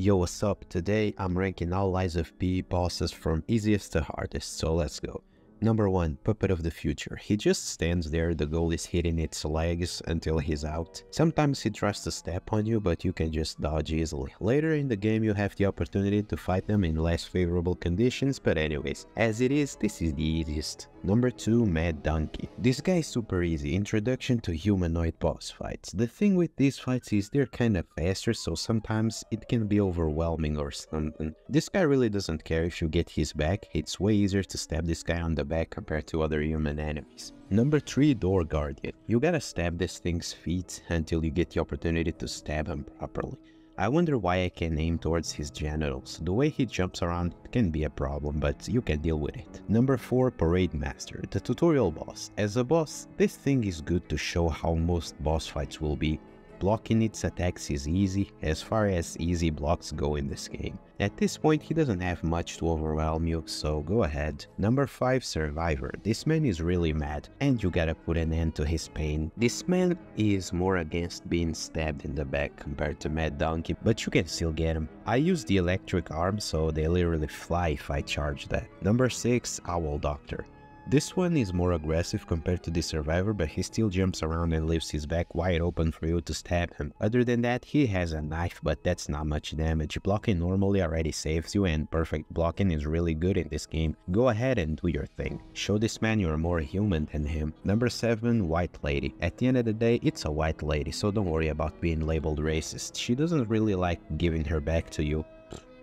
Yo, what's up? Today I'm ranking all Lies of P bosses from easiest to hardest, so let's go. Number 1, Puppet of the Future. He just stands there, the goal is hitting its legs until he's out. Sometimes he tries to step on you, but you can just dodge easily. Later in the game you have the opportunity to fight them in less favorable conditions, but anyways, as it is, this is the easiest. Number 2, Mad Donkey. This guy is super easy, introduction to humanoid boss fights. The thing with these fights is they're kinda faster, so sometimes it can be overwhelming or something. This guy really doesn't care if you get his back, it's way easier to stab this guy on the back compared to other human enemies. Number 3 Door Guardian. You gotta stab this thing's feet until you get the opportunity to stab him properly. I wonder why I can aim towards his genitals. The way he jumps around can be a problem, but you can deal with it. Number 4 Parade Master, the tutorial boss. As a boss, this thing is good to show how most boss fights will be. Blocking its attacks is easy, as far as easy blocks go in this game. At this point he doesn't have much to overwhelm you, so go ahead. Number 5 Survivor. This man is really mad, and you gotta put an end to his pain. This man is more against being stabbed in the back compared to Mad Donkey, but you can still get him. I use the electric arm so they literally fly if I charge that. Number 6 Owl Doctor. This one is more aggressive compared to the survivor, but he still jumps around and leaves his back wide open for you to stab him. Other than that, he has a knife, but that's not much damage. Blocking normally already saves you, and perfect blocking is really good in this game. Go ahead and do your thing. Show this man you're more human than him. Number 7, White Lady. At the end of the day, it's a white lady, so don't worry about being labeled racist. She doesn't really like giving her back to you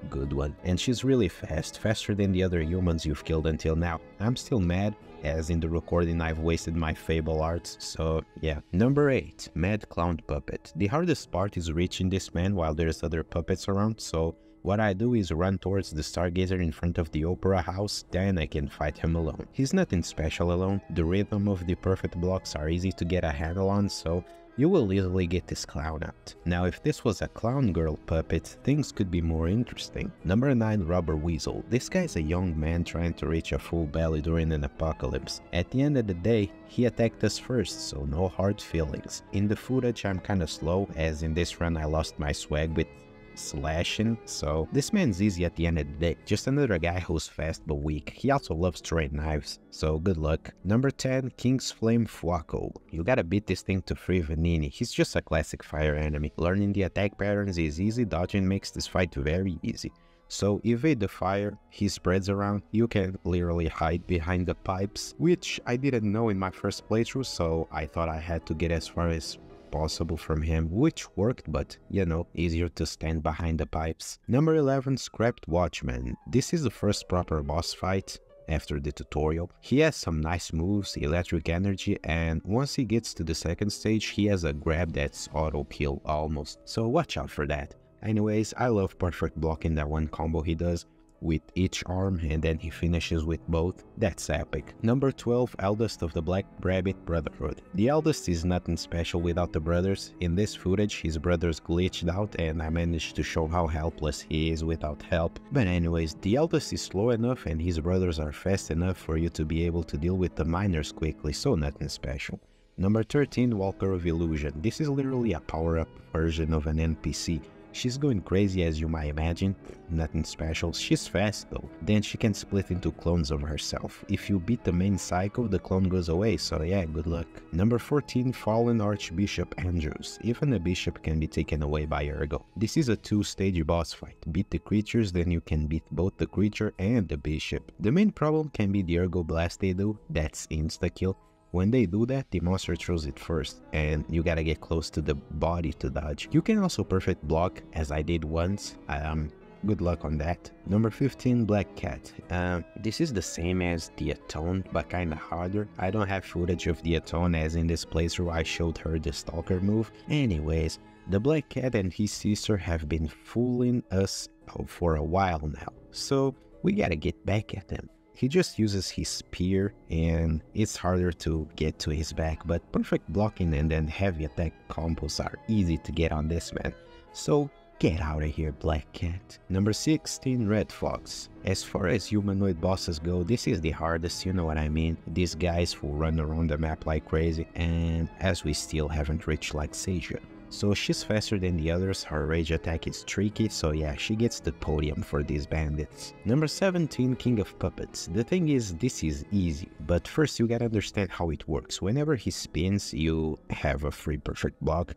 good one. And she's really fast, faster than the other humans you've killed until now. I'm still mad, as in the recording I've wasted my Fable arts, so yeah. Number 8. Mad Clown Puppet. The hardest part is reaching this man while there's other puppets around, so what I do is run towards the Stargazer in front of the Opera House, then I can fight him alone. He's nothing special alone, the rhythm of the perfect blocks are easy to get a handle on, so you will easily get this clown out. Now if this was a clown girl puppet, things could be more interesting. Number 9 Rubber Weasel. This guy is a young man trying to reach a full belly during an apocalypse. At the end of the day, he attacked us first, so no hard feelings. In the footage I'm kinda slow, as in this run I lost my swag with slashing, so this man's easy at the end of the day. Just another guy who's fast but weak. He also loves straight knives, so good luck. Number 10, King's Flame Fuoco. You gotta beat this thing to free Venigni. He's just a classic fire enemy. Learning the attack patterns is easy, dodging makes this fight very easy. So evade the fire, he spreads around, you can literally hide behind the pipes, which I didn't know in my first playthrough, so I thought I had to get as far as possible from him, which worked, but you know, easier to stand behind the pipes. Number 11, Scrapped Watchman. This is the first proper boss fight after the tutorial. He has some nice moves, electric energy, and once he gets to the second stage, he has a grab that's auto kill almost, so watch out for that. Anyways, I love perfect blocking that one combo he does with each arm and then he finishes with both. That's epic. Number 12, Eldest of the Black Rabbit Brotherhood. The eldest is nothing special without the brothers. In this footage, his brothers glitched out and I managed to show how helpless he is without help. But anyways, the eldest is slow enough and his brothers are fast enough for you to be able to deal with the miners quickly, so nothing special. Number 13, Walker of Illusion. This is literally a power-up version of an NPC. She's going crazy as you might imagine, nothing special, she's fast though. Then she can split into clones of herself. If you beat the main cycle, the clone goes away, so yeah, good luck. Number 14, Fallen Archbishop Andreus. Even a bishop can be taken away by Ergo. This is a two-stage boss fight. Beat the creatures, then you can beat both the creature and the bishop. The main problem can be the Ergo Blast do, that's insta-kill. When they do that, the monster throws it first, and you gotta get close to the body to dodge. You can also perfect block, as I did once. Um, good luck on that. Number 15, Black Cat. Uh, this is the same as the Atone, but kinda harder. I don't have footage of the Atone as in this playthrough I showed her the Stalker move. Anyways, the Black Cat and his sister have been fooling us for a while now, so we gotta get back at them. He just uses his spear and it's harder to get to his back, but perfect blocking and then heavy attack combos are easy to get on this man. So get out of here, Black Cat. Number 16, Red Fox. As far as humanoid bosses go, this is the hardest, you know what I mean. These guys who run around the map like crazy, and as we still haven't reached Laxasia. So she's faster than the others, her rage attack is tricky, so yeah, she gets the podium for these bandits. Number 17, King of Puppets. The thing is, this is easy, but first you gotta understand how it works. Whenever he spins, you have a free perfect block.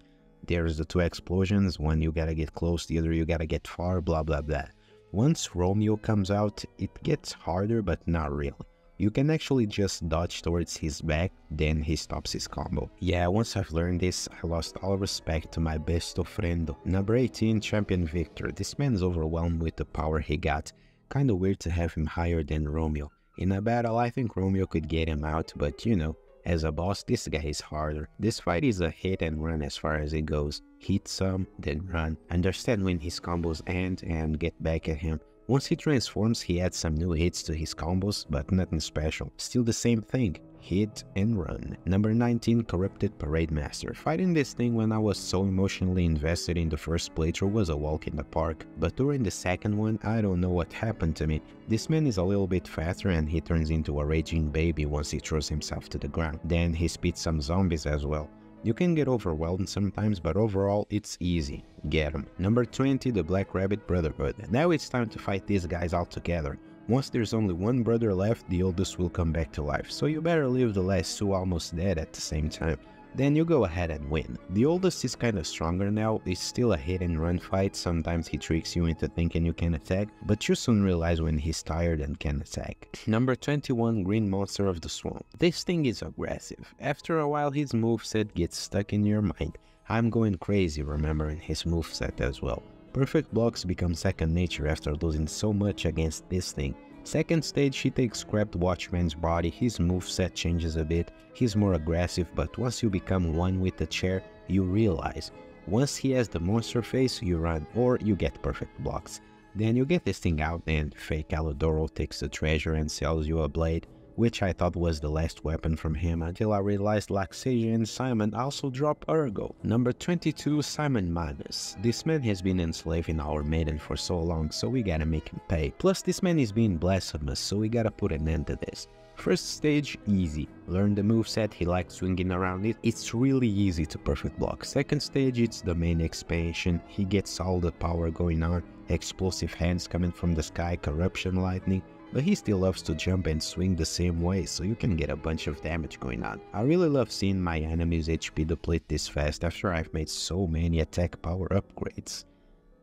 There's the two explosions, one you gotta get close, the other you gotta get far, blah blah blah. Once Romeo comes out, it gets harder, but not really. You can actually just dodge towards his back, then he stops his combo. Yeah, once I've learned this, I lost all respect to my besto friendo. Number 18, Champion Victor. This man is overwhelmed with the power he got. Kinda weird to have him higher than Romeo. In a battle, I think Romeo could get him out, but you know, as a boss, this guy is harder. This fight is a hit and run as far as it goes. Hit some, then run. Understand when his combos end and get back at him. Once he transforms, he adds some new hits to his combos, but nothing special. Still the same thing, hit and run. Number 19, Corrupted Parade Master. Fighting this thing when I was so emotionally invested in the first playthrough was a walk in the park, but during the second one, I don't know what happened to me. This man is a little bit faster and he turns into a raging baby once he throws himself to the ground. Then he spits some zombies as well. You can get overwhelmed sometimes, but overall it's easy. Get them. Number 20, the Black Rabbit Brotherhood. Now it's time to fight these guys all together. Once there's only one brother left, the oldest will come back to life, so you better leave the last two almost dead at the same time then you go ahead and win. The oldest is kinda stronger now, it's still a hit and run fight, sometimes he tricks you into thinking you can attack, but you soon realize when he's tired and can attack. Number 21 Green Monster of the Swamp. This thing is aggressive. After a while his moveset gets stuck in your mind. I'm going crazy remembering his moveset as well. Perfect blocks become second nature after losing so much against this thing. Second stage, he takes scrapped Watchman's body, his moveset changes a bit, he's more aggressive, but once you become one with the chair, you realize, once he has the monster face, you run, or you get perfect blocks. Then you get this thing out and fake Alidoro takes the treasure and sells you a blade, which I thought was the last weapon from him until I realized Laxasia and Simon also drop Ergo. Number 22, Simon Manus. This man has been enslaving our maiden for so long, so we gotta make him pay. Plus this man is being blasphemous, so we gotta put an end to this. First stage, easy. Learn the moveset, he likes swinging around it. It's really easy to perfect block. Second stage, it's the main expansion. He gets all the power going on. Explosive hands coming from the sky, corruption lightning but he still loves to jump and swing the same way, so you can get a bunch of damage going on. I really love seeing my enemies HP deplete this fast after I've made so many attack power upgrades.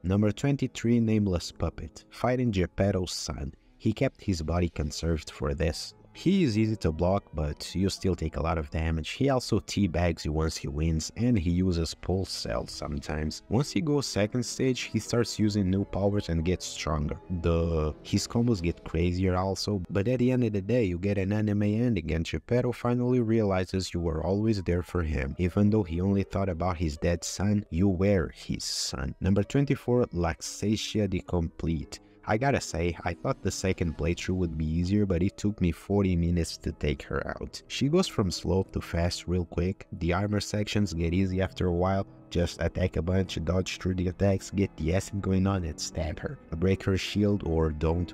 Number 23 Nameless Puppet, fighting Geppetto's son. He kept his body conserved for this, he is easy to block, but you still take a lot of damage. He also teabags you once he wins, and he uses pulse cells sometimes. Once he goes second stage, he starts using new powers and gets stronger. The His combos get crazier also, but at the end of the day, you get an anime ending and Geppetto finally realizes you were always there for him. Even though he only thought about his dead son, you were his son. Number 24, Laxasia the Complete. I gotta say, I thought the second playthrough would be easier, but it took me 40 minutes to take her out. She goes from slow to fast real quick, the armor sections get easy after a while, just attack a bunch, dodge through the attacks, get the acid going on and stab her. Break her shield or don't,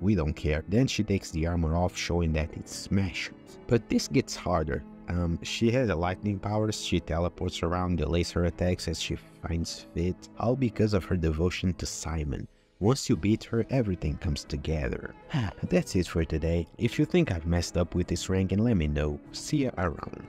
we don't care. Then she takes the armor off, showing that it smashes. But this gets harder. Um, she has a lightning powers, she teleports around, delays her attacks as she finds fit, all because of her devotion to Simon. Once you beat her, everything comes together. That's it for today. If you think I've messed up with this ranking, let me know. See ya around.